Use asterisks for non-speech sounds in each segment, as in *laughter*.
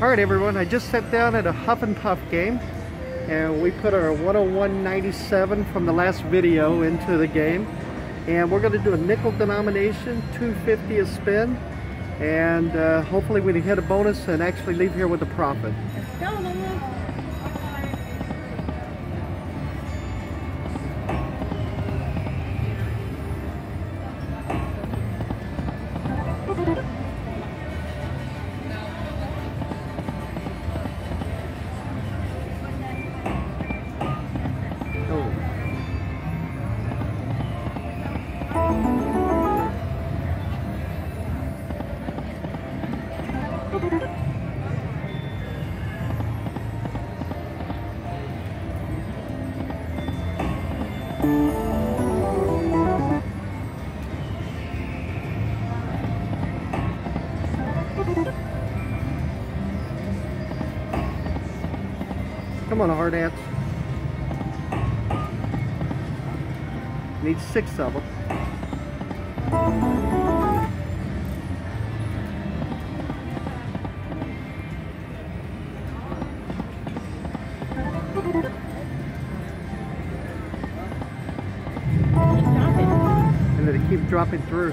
Alright everyone, I just sat down at a Huff and Puff game and we put our 101.97 from the last video into the game and we're going to do a nickel denomination 250 a spin and uh, hopefully we can hit a bonus and actually leave here with a profit. Come on, a hard hats. Need six of them. It. And then they keep dropping through.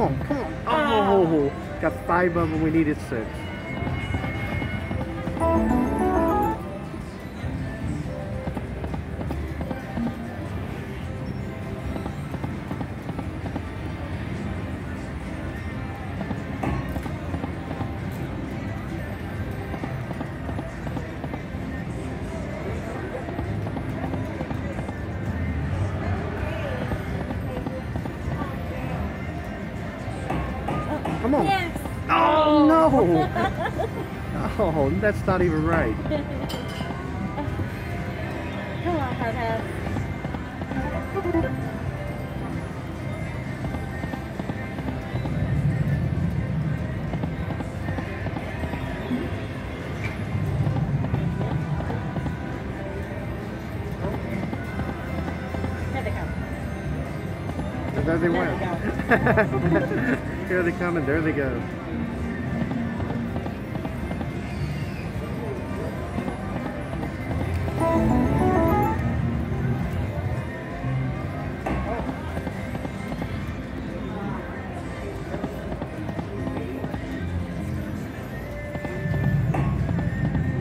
Come on, come on. Oh, oh got five of them. We needed six. No. Oh, that's not even right. Come on, hard hat. There they went. *laughs* Here they come and there they go.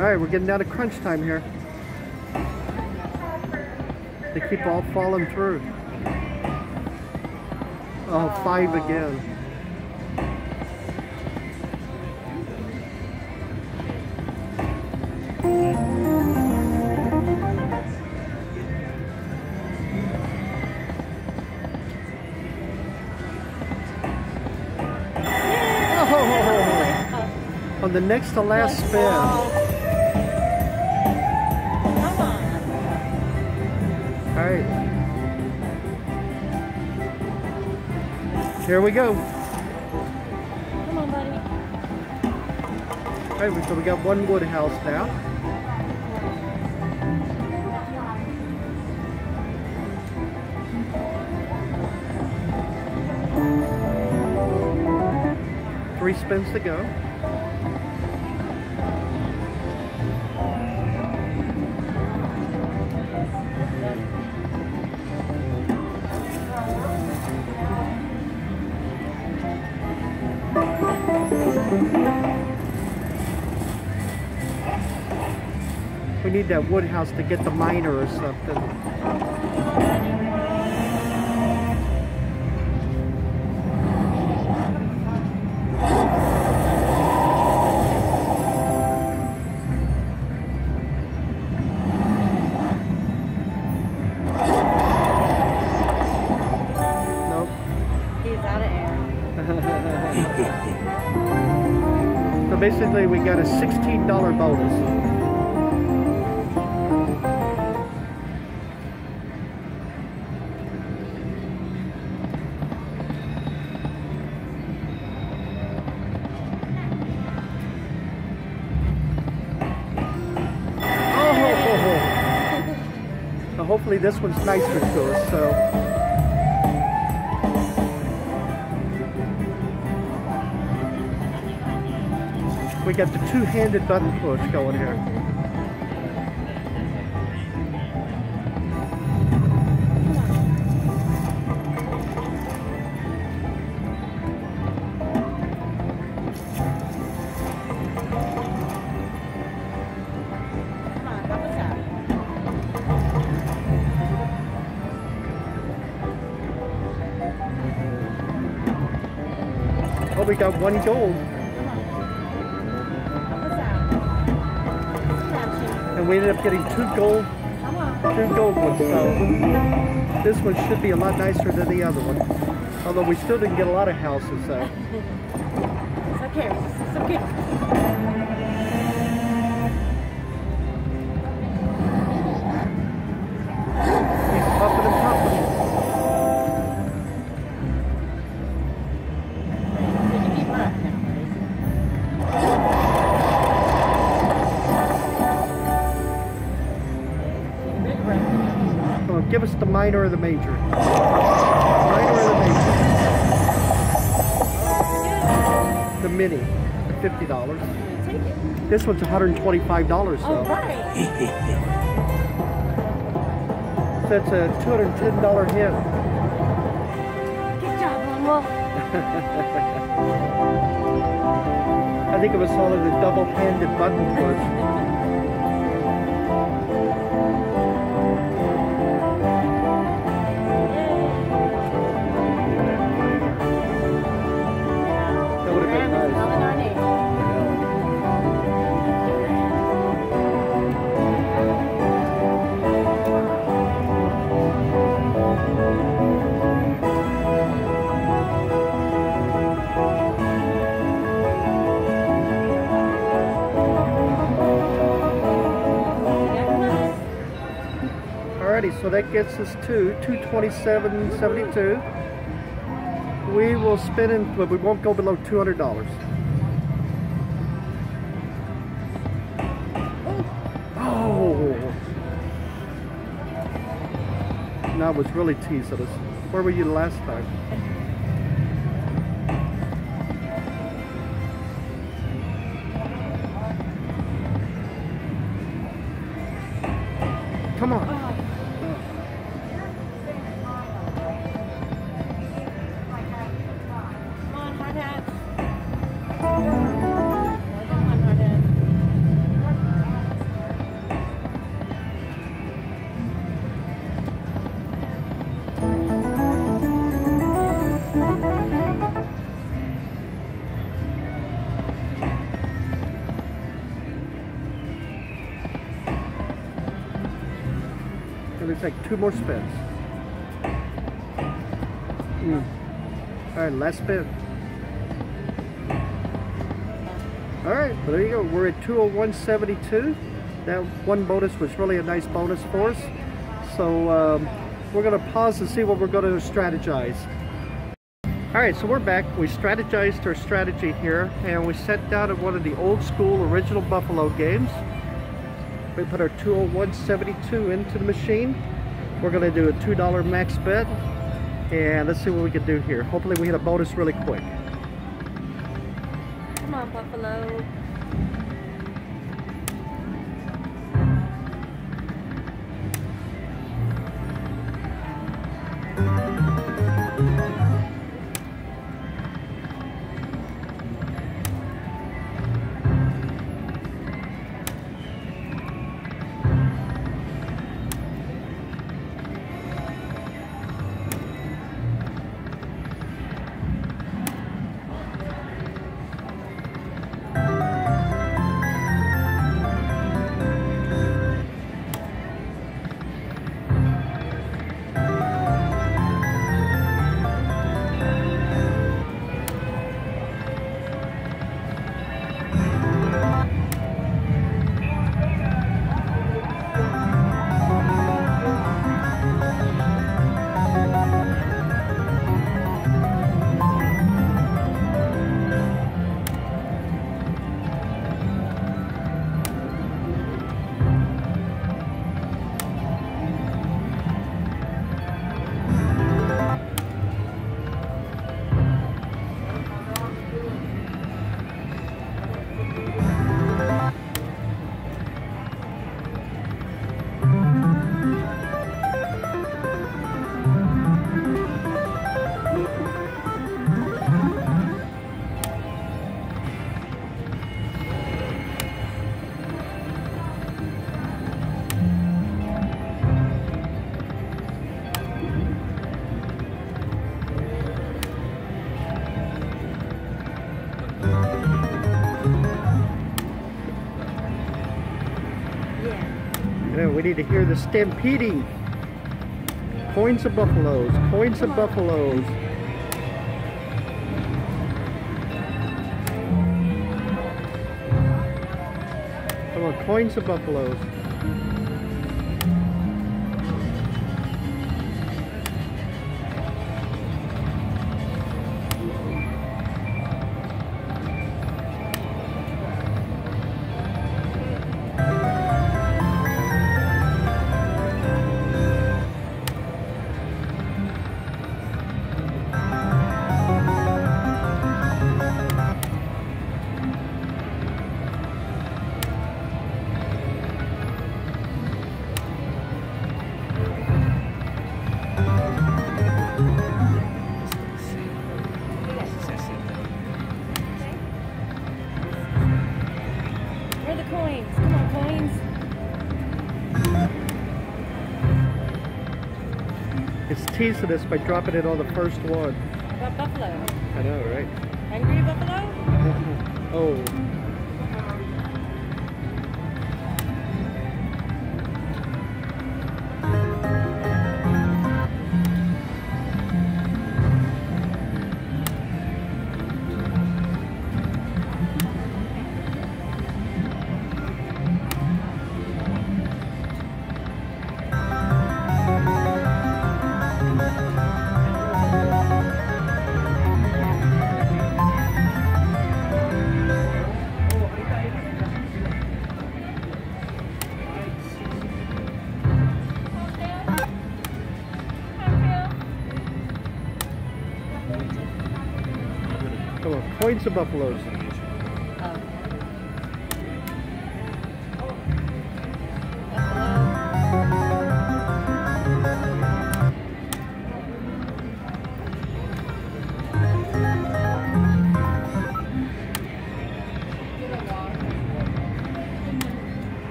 All right, we're getting down to crunch time here. They keep all falling through. Oh, five again. Oh, on the next to last spin. Here we go. Come on, buddy. Right, so we got one wood house now. Three spins to go. Need that wood house to get the miner or something. *laughs* basically we got a $16 bonus. This one's nicer to us. So. We got the two-handed button push going here. We got one gold, and we ended up getting two gold, two gold ones. So this one should be a lot nicer than the other one. Although we still didn't get a lot of houses. So. It's okay. It's okay. Give us the minor or the major. Minor or the major. The mini, the fifty dollars. This one's one hundred and twenty-five dollars. All So right. that's a two hundred and ten dollar hit. Good job, Mama. *laughs* *laughs* I think it was all of the double-handed button push. *laughs* so that gets us to two twenty-seven seventy-two. We will spin in, but we won't go below two hundred dollars. Oh. That was really teasing us. Where were you last time? Like two more spins. Mm. All right, last spin. All right, well, there you go. We're at 201.72. That one bonus was really a nice bonus for us. So um, we're going to pause and see what we're going to strategize. All right, so we're back. We strategized our strategy here, and we sat down at one of the old school original Buffalo games. We put our 201.72 into the machine. We're to do a $2 max bet, and let's see what we can do here. Hopefully we hit a bonus really quick. Come on, Buffalo. We need to hear the stampeding. Coins of buffaloes, coins of buffaloes. Come on, coins of buffaloes. Coins? Come on, coins. It's teasing us by dropping it on the first one. What buffalo? I know, right? Angry buffalo? *laughs* Oh. Come on, coins of buffaloes.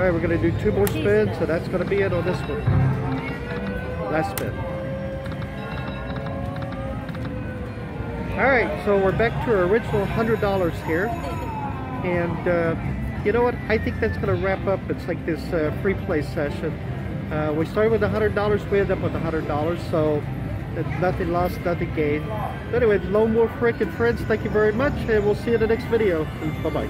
All right, we're gonna do two more spins, so that's gonna be it on this one. Last spin. All right, so we're back to our original hundred dollars here, and uh, you know what? I think that's gonna wrap up. It's like this uh, free play session. Uh, we started with hundred dollars. We ended up with hundred dollars. So nothing lost, nothing gained. But anyway, Lone Wulf Rick and friends, thank you very much, and we'll see you in the next video. Bye bye.